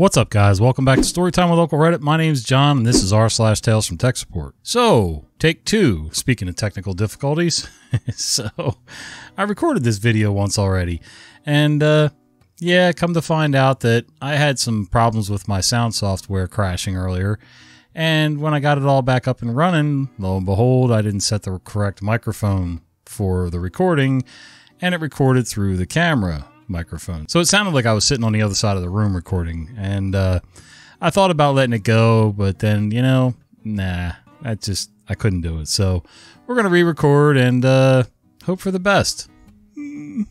What's up, guys? Welcome back to Storytime with Uncle Reddit. My name's Jon, and this is r slash Tales from Tech Support. So, take two. Speaking of technical difficulties, so I recorded this video once already, and uh, yeah, come to find out that I had some problems with my sound software crashing earlier. And when I got it all back up and running, lo and behold, I didn't set the correct microphone for the recording, and it recorded through the camera microphone. So it sounded like I was sitting on the other side of the room recording. And uh, I thought about letting it go, but then, you know, nah, I just, I couldn't do it. So we're going to re record and uh, hope for the best. The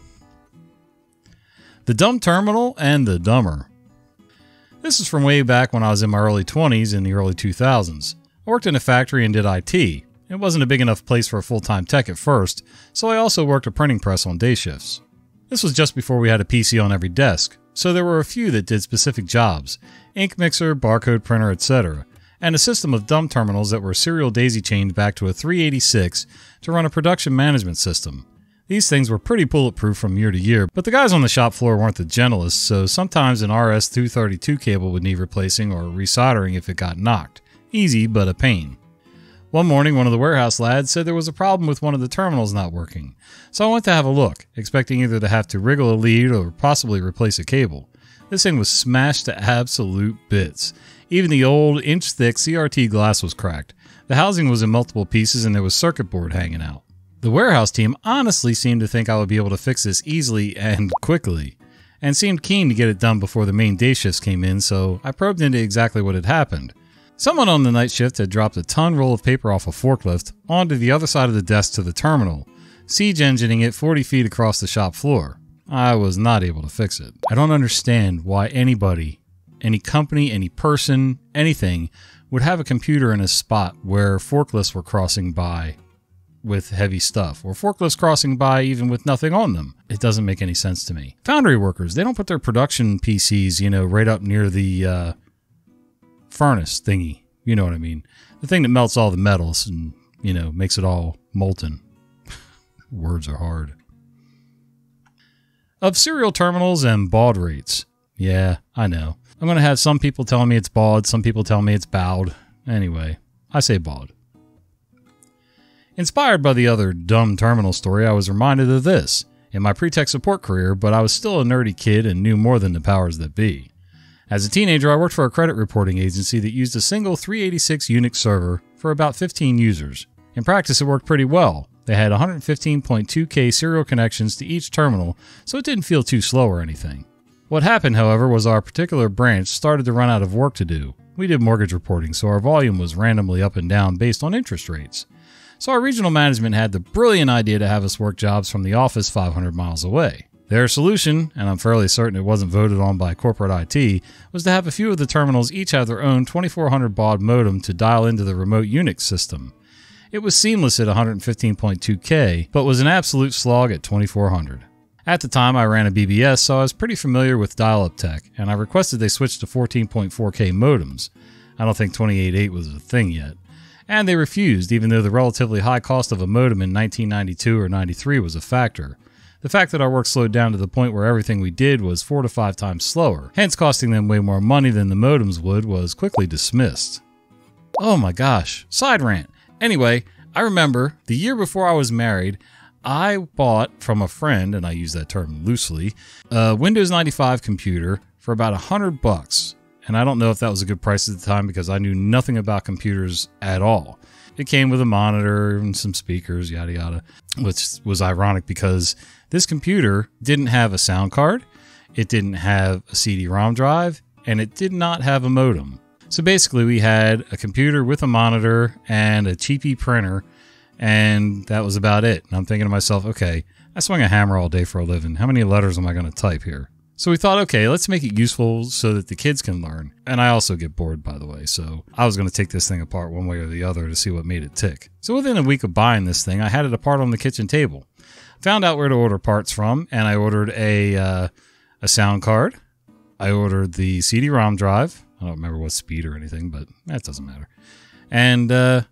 Dumb Terminal and the Dumber. This is from way back when I was in my early 20s in the early 2000s. I worked in a factory and did IT. It wasn't a big enough place for a full time tech at first, so I also worked a printing press on day shifts. This was just before we had a PC on every desk, so there were a few that did specific jobs ink mixer, barcode printer, etc., and a system of dumb terminals that were serial daisy chained back to a 386 to run a production management system. These things were pretty bulletproof from year to year, but the guys on the shop floor weren't the gentlest, so sometimes an RS-232 cable would need replacing or resoldering if it got knocked. Easy, but a pain. One morning, one of the warehouse lads said there was a problem with one of the terminals not working, so I went to have a look, expecting either to have to wriggle a lead or possibly replace a cable. This thing was smashed to absolute bits. Even the old inch thick CRT glass was cracked. The housing was in multiple pieces and there was circuit board hanging out. The warehouse team honestly seemed to think I would be able to fix this easily and quickly, and seemed keen to get it done before the main day shifts came in, so I probed into exactly what had happened. Someone on the night shift had dropped a ton roll of paper off a forklift onto the other side of the desk to the terminal, siege engineing it 40 feet across the shop floor. I was not able to fix it. I don't understand why anybody, any company, any person, anything, would have a computer in a spot where forklifts were crossing by with heavy stuff, or forklifts crossing by even with nothing on them. It doesn't make any sense to me. Foundry workers, they don't put their production PCs, you know, right up near the uh, furnace thingy. You know what I mean? The thing that melts all the metals and, you know, makes it all molten. Words are hard. Of serial terminals and baud rates. Yeah, I know. I'm going to have some people telling me it's baud, some people tell me it's bowed. Anyway, I say baud. Inspired by the other dumb terminal story, I was reminded of this in my pre-tech support career, but I was still a nerdy kid and knew more than the powers that be. As a teenager, I worked for a credit reporting agency that used a single 386 Unix server for about 15 users. In practice, it worked pretty well. They had 115.2k serial connections to each terminal, so it didn't feel too slow or anything. What happened, however, was our particular branch started to run out of work to do. We did mortgage reporting, so our volume was randomly up and down based on interest rates. So our regional management had the brilliant idea to have us work jobs from the office 500 miles away. Their solution, and I'm fairly certain it wasn't voted on by corporate IT, was to have a few of the terminals each have their own 2400 baud modem to dial into the remote Unix system. It was seamless at 115.2K, but was an absolute slog at 2400. At the time, I ran a BBS, so I was pretty familiar with dial up tech, and I requested they switch to 14.4K modems. I don't think 28.8 was a thing yet. And they refused, even though the relatively high cost of a modem in 1992 or 93 was a factor. The fact that our work slowed down to the point where everything we did was four to five times slower, hence costing them way more money than the modems would, was quickly dismissed. Oh my gosh, side rant. Anyway, I remember the year before I was married, I bought from a friend, and I use that term loosely, a Windows 95 computer for about a hundred bucks. And I don't know if that was a good price at the time because I knew nothing about computers at all. It came with a monitor and some speakers, yada yada, which was ironic because this computer didn't have a sound card, it didn't have a CD ROM drive, and it did not have a modem. So basically, we had a computer with a monitor and a cheapy printer, and that was about it. And I'm thinking to myself, okay, I swing a hammer all day for a living. How many letters am I going to type here? So we thought, okay, let's make it useful so that the kids can learn. And I also get bored, by the way. So I was going to take this thing apart one way or the other to see what made it tick. So within a week of buying this thing, I had it apart on the kitchen table. Found out where to order parts from, and I ordered a uh, a sound card. I ordered the CD-ROM drive. I don't remember what speed or anything, but that doesn't matter. And uh,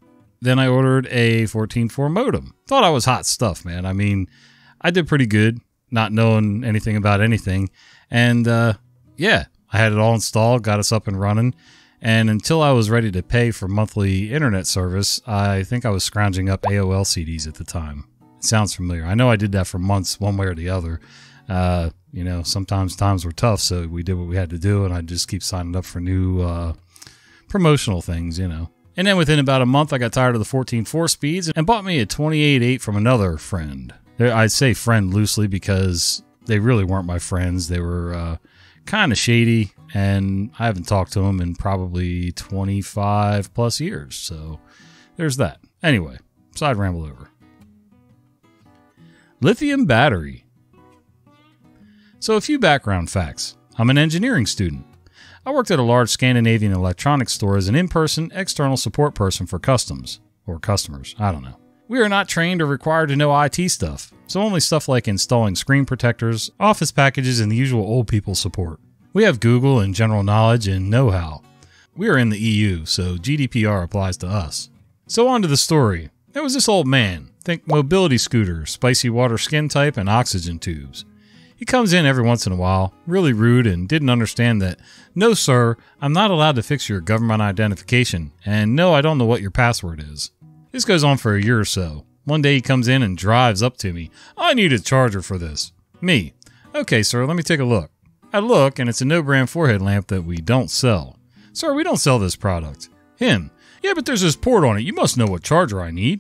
then I ordered a 14.4 modem. Thought I was hot stuff, man. I mean, I did pretty good, not knowing anything about anything. And uh, yeah, I had it all installed, got us up and running, and until I was ready to pay for monthly internet service, I think I was scrounging up AOL CDs at the time. Sounds familiar. I know I did that for months, one way or the other. Uh, you know, sometimes times were tough, so we did what we had to do, and I just keep signing up for new uh, promotional things, you know. And then within about a month, I got tired of the 14.4 speeds and bought me a 28.8 from another friend. I say friend loosely because they really weren't my friends. They were uh, kind of shady, and I haven't talked to them in probably 25 plus years. So there's that. Anyway, side ramble over. Lithium battery. So, a few background facts. I'm an engineering student. I worked at a large Scandinavian electronics store as an in person external support person for customs, or customers, I don't know. We are not trained or required to know IT stuff, so only stuff like installing screen protectors, office packages, and the usual old people support. We have Google and general knowledge and know how. We are in the EU, so GDPR applies to us. So, on to the story. There was this old man, think mobility scooter, spicy water skin type, and oxygen tubes. He comes in every once in a while, really rude, and didn't understand that, no, sir, I'm not allowed to fix your government identification, and no, I don't know what your password is. This goes on for a year or so. One day he comes in and drives up to me. I need a charger for this. Me. Okay, sir, let me take a look. I look, and it's a no brand forehead lamp that we don't sell. Sir, we don't sell this product. Him. Yeah, but there's this port on it. You must know what charger I need.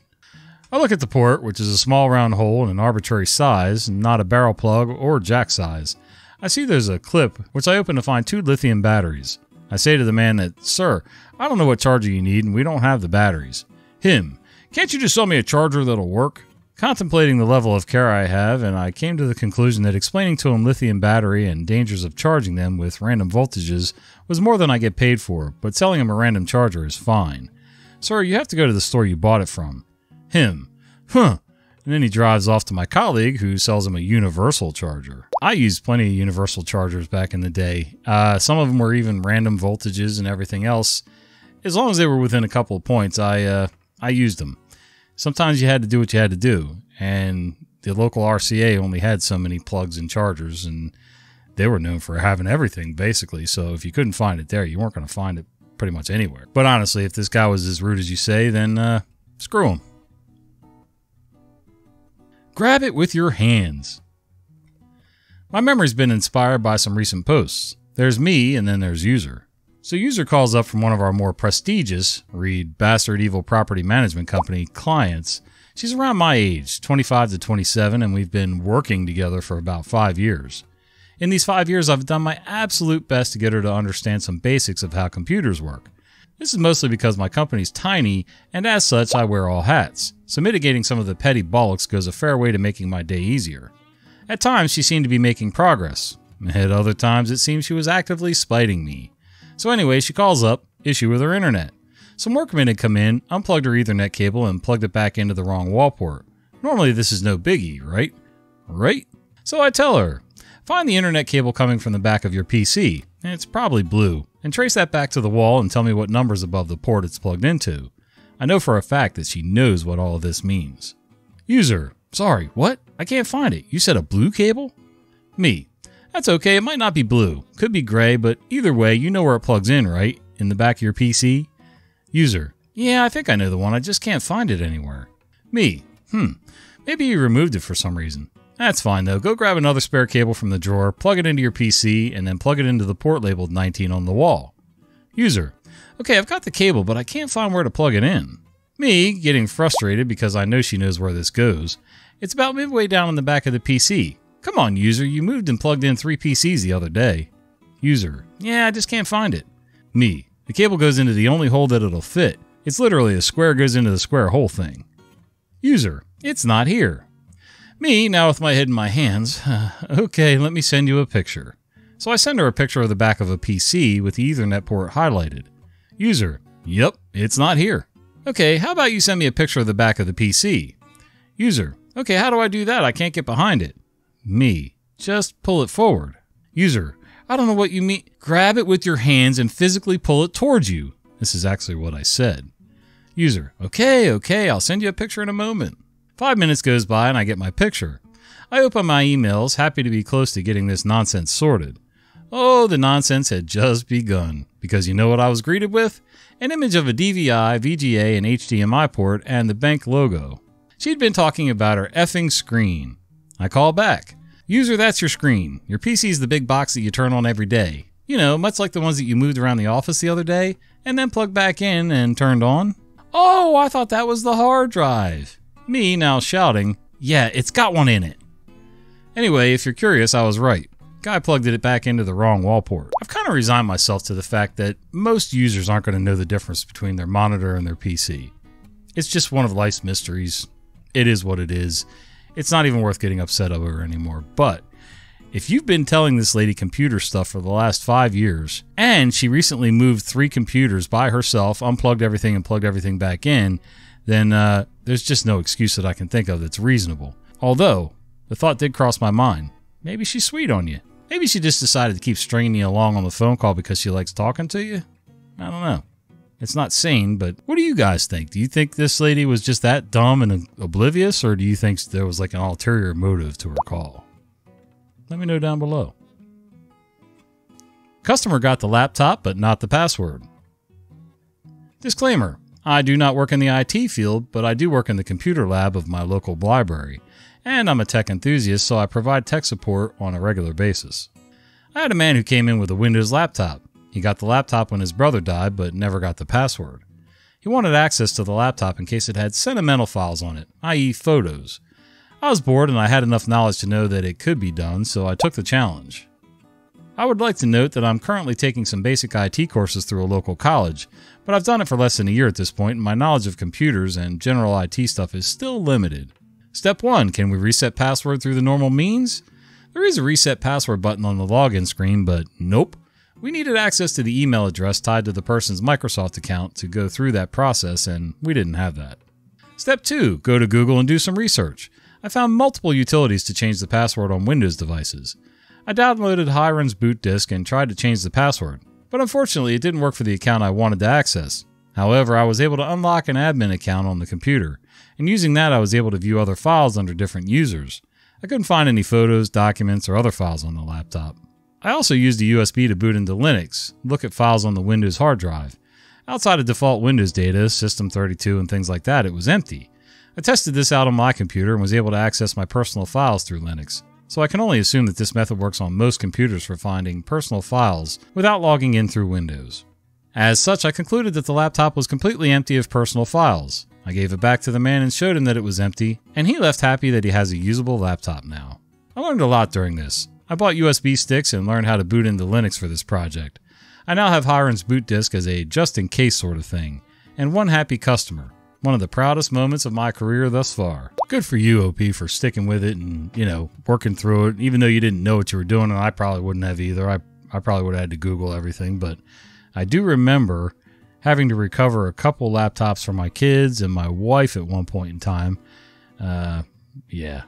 I look at the port, which is a small round hole in an arbitrary size, not a barrel plug or jack size. I see there's a clip, which I open to find two lithium batteries. I say to the man that, Sir, I don't know what charger you need, and we don't have the batteries. Him, can't you just sell me a charger that'll work? Contemplating the level of care I have, and I came to the conclusion that explaining to him lithium battery and dangers of charging them with random voltages was more than I get paid for, but selling him a random charger is fine. Sir, you have to go to the store you bought it from. Him. Huh. And then he drives off to my colleague who sells him a universal charger. I used plenty of universal chargers back in the day. Uh, some of them were even random voltages and everything else. As long as they were within a couple of points, I uh, I used them. Sometimes you had to do what you had to do, and the local RCA only had so many plugs and chargers, and they were known for having everything basically. So if you couldn't find it there, you weren't going to find it pretty much anywhere. But honestly, if this guy was as rude as you say, then uh, screw him. Grab it with your hands. My memory's been inspired by some recent posts. There's me, and then there's User. So, User calls up from one of our more prestigious, read Bastard Evil Property Management Company clients. She's around my age, 25 to 27, and we've been working together for about five years. In these five years, I've done my absolute best to get her to understand some basics of how computers work. This is mostly because my company's tiny, and as such, I wear all hats, so mitigating some of the petty bollocks goes a fair way to making my day easier. At times, she seemed to be making progress. And at other times, it seemed she was actively spiting me. So, anyway, she calls up, issue with her internet. Some workmen had come in, unplugged her Ethernet cable, and plugged it back into the wrong wall port. Normally, this is no biggie, right? Right? So I tell her, find the internet cable coming from the back of your PC. It's probably blue and trace that back to the wall and tell me what number's above the port it's plugged into. I know for a fact that she knows what all of this means. User, sorry, what? I can't find it. You said a blue cable? Me, that's okay, it might not be blue. Could be gray, but either way, you know where it plugs in, right? In the back of your PC? User, yeah, I think I know the one, I just can't find it anywhere. Me, hmm, maybe you removed it for some reason. That's fine though. Go grab another spare cable from the drawer, plug it into your PC, and then plug it into the port labeled 19 on the wall. User, okay, I've got the cable, but I can't find where to plug it in. Me, getting frustrated because I know she knows where this goes. It's about midway down in the back of the PC. Come on, user, you moved and plugged in three PCs the other day. User, yeah, I just can't find it. Me, the cable goes into the only hole that it'll fit. It's literally a square goes into the square hole thing. User, it's not here. Me, now with my head in my hands, okay, let me send you a picture. So I send her a picture of the back of a PC with the Ethernet port highlighted. User, yep, it's not here. Okay, how about you send me a picture of the back of the PC? User, okay, how do I do that? I can't get behind it. Me, just pull it forward. User, I don't know what you mean. Grab it with your hands and physically pull it towards you. This is actually what I said. User, okay, okay, I'll send you a picture in a moment. Five minutes goes by and I get my picture. I open my emails, happy to be close to getting this nonsense sorted. Oh, the nonsense had just begun, because you know what I was greeted with? An image of a DVI, VGA, and HDMI port, and the bank logo. She'd been talking about her effing screen. I call back. User, that's your screen. Your PC's the big box that you turn on every day. You know, much like the ones that you moved around the office the other day, and then plugged back in and turned on. Oh, I thought that was the hard drive. Me now shouting, Yeah, it's got one in it. Anyway, if you're curious, I was right. Guy plugged it back into the wrong wall port. I've kind of resigned myself to the fact that most users aren't going to know the difference between their monitor and their PC. It's just one of life's mysteries. It is what it is. It's not even worth getting upset over anymore. But if you've been telling this lady computer stuff for the last five years, and she recently moved three computers by herself, unplugged everything, and plugged everything back in, then uh, there's just no excuse that I can think of that's reasonable. Although, the thought did cross my mind maybe she's sweet on you. Maybe she just decided to keep stringing you along on the phone call because she likes talking to you. I don't know. It's not sane, but what do you guys think? Do you think this lady was just that dumb and oblivious, or do you think there was like an ulterior motive to her call? Let me know down below. Customer got the laptop, but not the password. Disclaimer I do not work in the IT field, but I do work in the computer lab of my local library and I'm a tech enthusiast, so I provide tech support on a regular basis. I had a man who came in with a Windows laptop. He got the laptop when his brother died, but never got the password. He wanted access to the laptop in case it had sentimental files on it, i.e., photos. I was bored and I had enough knowledge to know that it could be done, so I took the challenge. I would like to note that I'm currently taking some basic IT courses through a local college, but I've done it for less than a year at this point, and my knowledge of computers and general IT stuff is still limited. Step 1 Can we reset password through the normal means? There is a reset password button on the login screen, but nope. We needed access to the email address tied to the person's Microsoft account to go through that process, and we didn't have that. Step 2 Go to Google and do some research. I found multiple utilities to change the password on Windows devices. I downloaded Hiren's boot disk and tried to change the password, but unfortunately it didn't work for the account I wanted to access. However, I was able to unlock an admin account on the computer, and using that, I was able to view other files under different users. I couldn't find any photos, documents, or other files on the laptop. I also used a USB to boot into Linux, look at files on the Windows hard drive. Outside of default Windows data, System32, and things like that, it was empty. I tested this out on my computer and was able to access my personal files through Linux. So I can only assume that this method works on most computers for finding personal files without logging in through Windows. As such, I concluded that the laptop was completely empty of personal files. I gave it back to the man and showed him that it was empty, and he left happy that he has a usable laptop now. I learned a lot during this. I bought USB sticks and learned how to boot into Linux for this project. I now have Hiren's boot disk as a just in case sort of thing, and one happy customer. One of the proudest moments of my career thus far. Good for you, OP, for sticking with it and, you know, working through it, even though you didn't know what you were doing, and I probably wouldn't have either. I, I probably would have had to Google everything, but I do remember having to recover a couple laptops for my kids and my wife at one point in time. Uh, yeah,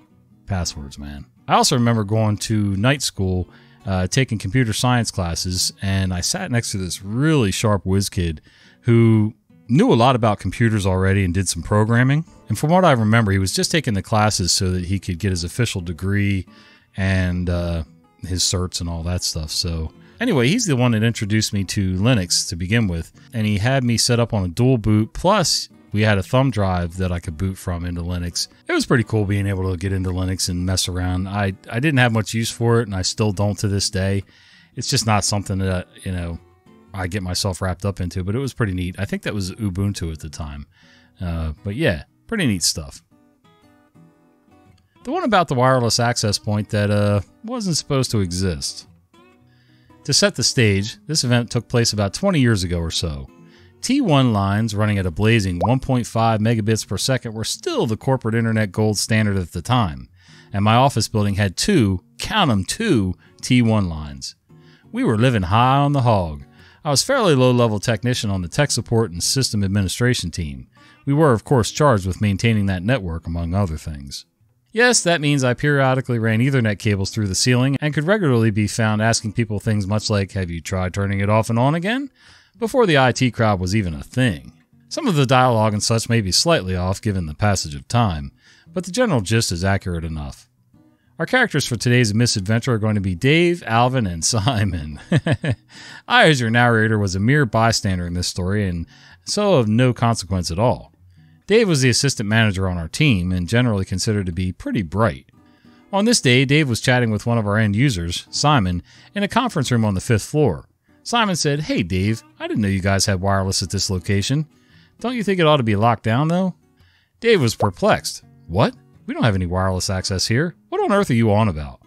passwords, man. I also remember going to night school, uh, taking computer science classes, and I sat next to this really sharp whiz kid who knew a lot about computers already and did some programming. And from what I remember, he was just taking the classes so that he could get his official degree and uh, his certs and all that stuff. So Anyway, he's the one that introduced me to Linux to begin with, and he had me set up on a dual boot. Plus, we had a thumb drive that I could boot from into Linux. It was pretty cool being able to get into Linux and mess around. I, I didn't have much use for it, and I still don't to this day. It's just not something that, you know, I get myself wrapped up into, but it was pretty neat. I think that was Ubuntu at the time. Uh, but yeah, pretty neat stuff. The one about the wireless access point that uh, wasn't supposed to exist. To set the stage, this event took place about 20 years ago or so. T1 lines running at a blazing 1.5 megabits per second were still the corporate internet gold standard at the time, and my office building had two, count 'em, two T1 lines. We were living high on the hog. I was fairly low level technician on the tech support and system administration team. We were, of course, charged with maintaining that network, among other things. Yes, that means I periodically ran Ethernet cables through the ceiling and could regularly be found asking people things much like, Have you tried turning it off and on again? before the IT crowd was even a thing. Some of the dialogue and such may be slightly off given the passage of time, but the general gist is accurate enough. Our characters for today's misadventure are going to be Dave, Alvin, and Simon. I, as your narrator, was a mere bystander in this story and so of no consequence at all. Dave was the assistant manager on our team and generally considered to be pretty bright. On this day, Dave was chatting with one of our end users, Simon, in a conference room on the fifth floor. Simon said, Hey Dave, I didn't know you guys had wireless at this location. Don't you think it ought to be locked down though? Dave was perplexed. What? We don't have any wireless access here. What on earth are you on about?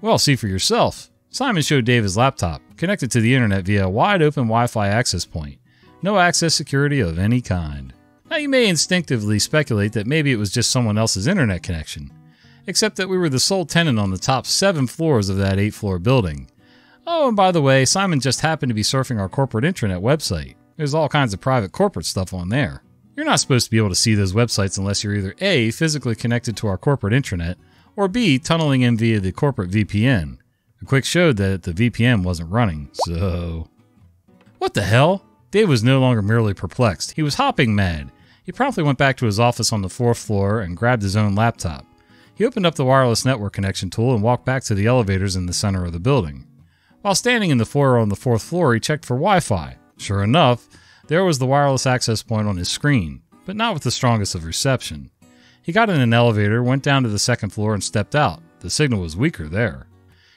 Well, see for yourself. Simon showed Dave his laptop, connected to the internet via a wide open Wi Fi access point. No access security of any kind. Now, you may instinctively speculate that maybe it was just someone else's internet connection, except that we were the sole tenant on the top seven floors of that eight floor building. Oh, and by the way, Simon just happened to be surfing our corporate intranet website. There's all kinds of private corporate stuff on there. You're not supposed to be able to see those websites unless you're either A, physically connected to our corporate intranet, or B, tunneling in via the corporate VPN. A quick showed that the VPN wasn't running, so. What the hell? Dave was no longer merely perplexed, he was hopping mad. He promptly went back to his office on the fourth floor and grabbed his own laptop. He opened up the wireless network connection tool and walked back to the elevators in the center of the building. While standing in the foyer on the fourth floor, he checked for Wi Fi. Sure enough, there was the wireless access point on his screen, but not with the strongest of reception. He got in an elevator, went down to the second floor, and stepped out. The signal was weaker there.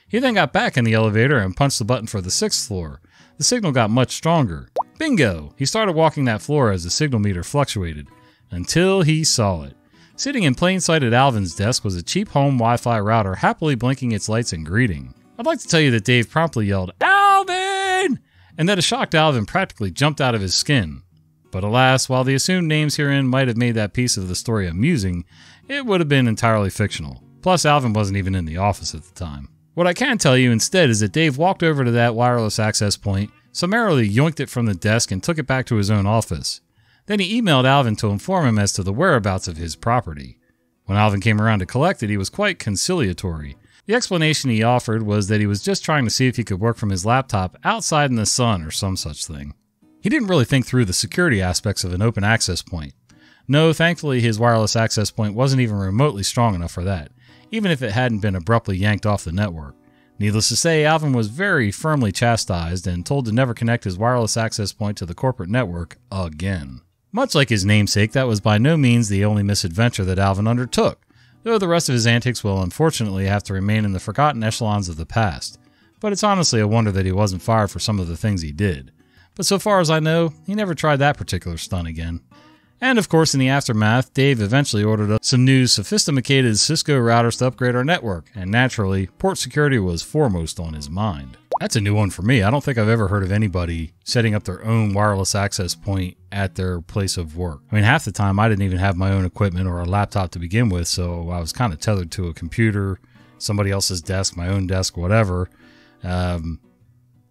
He then got back in the elevator and punched the button for the sixth floor. The signal got much stronger. Bingo! He started walking that floor as the signal meter fluctuated, until he saw it. Sitting in plain sight at Alvin's desk was a cheap home Wi Fi router happily blinking its lights and greeting. I'd like to tell you that Dave promptly yelled, Alvin! And that a shocked Alvin practically jumped out of his skin. But alas, while the assumed names herein might have made that piece of the story amusing, it would have been entirely fictional. Plus, Alvin wasn't even in the office at the time. What I can tell you instead is that Dave walked over to that wireless access point, summarily yoinked it from the desk, and took it back to his own office. Then he emailed Alvin to inform him as to the whereabouts of his property. When Alvin came around to collect it, he was quite conciliatory. The explanation he offered was that he was just trying to see if he could work from his laptop outside in the sun or some such thing. He didn't really think through the security aspects of an open access point. No, thankfully, his wireless access point wasn't even remotely strong enough for that, even if it hadn't been abruptly yanked off the network. Needless to say, Alvin was very firmly chastised and told to never connect his wireless access point to the corporate network again. Much like his namesake, that was by no means the only misadventure that Alvin undertook though the rest of his antics will unfortunately have to remain in the forgotten echelons of the past. But it's honestly a wonder that he wasn't fired for some of the things he did. But so far as I know, he never tried that particular stunt again. And of course, in the aftermath, Dave eventually ordered up some new sophisticated Cisco routers to upgrade our network, and naturally, port security was foremost on his mind. That's a new one for me. I don't think I've ever heard of anybody setting up their own wireless access point at their place of work. I mean, half the time I didn't even have my own equipment or a laptop to begin with, so I was kind of tethered to a computer, somebody else's desk, my own desk, whatever. Um,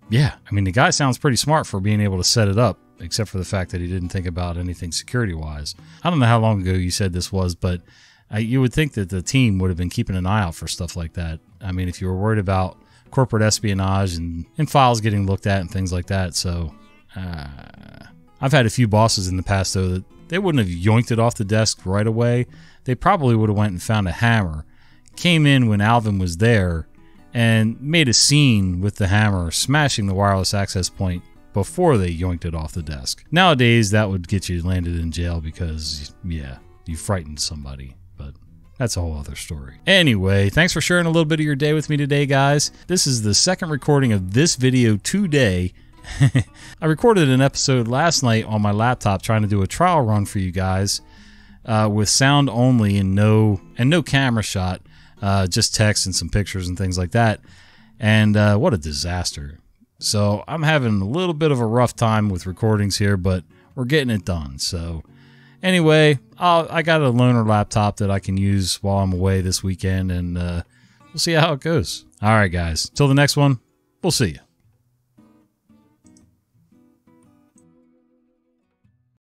yeah, I mean, the guy sounds pretty smart for being able to set it up, except for the fact that he didn't think about anything security wise. I don't know how long ago you said this was, but I, you would think that the team would have been keeping an eye out for stuff like that. I mean, if you were worried about corporate espionage and, and files getting looked at and things like that. So uh, I've had a few bosses in the past though that they wouldn't have yoinked it off the desk right away. They probably would have went and found a hammer, came in when Alvin was there, and made a scene with the hammer, smashing the wireless access point before they yoinked it off the desk. Nowadays, that would get you landed in jail because, yeah, you frightened somebody. That's a whole other story. Anyway, thanks for sharing a little bit of your day with me today, guys. This is the second recording of this video today. I recorded an episode last night on my laptop trying to do a trial run for you guys uh, with sound only and no and no camera shot, uh, just text and some pictures and things like that. And uh, what a disaster! So I'm having a little bit of a rough time with recordings here, but we're getting it done. So Anyway, I'll, i got a loaner laptop that I can use while I'm away this weekend, and uh, we'll see how it goes. All right, guys. Till the next one, we'll see you.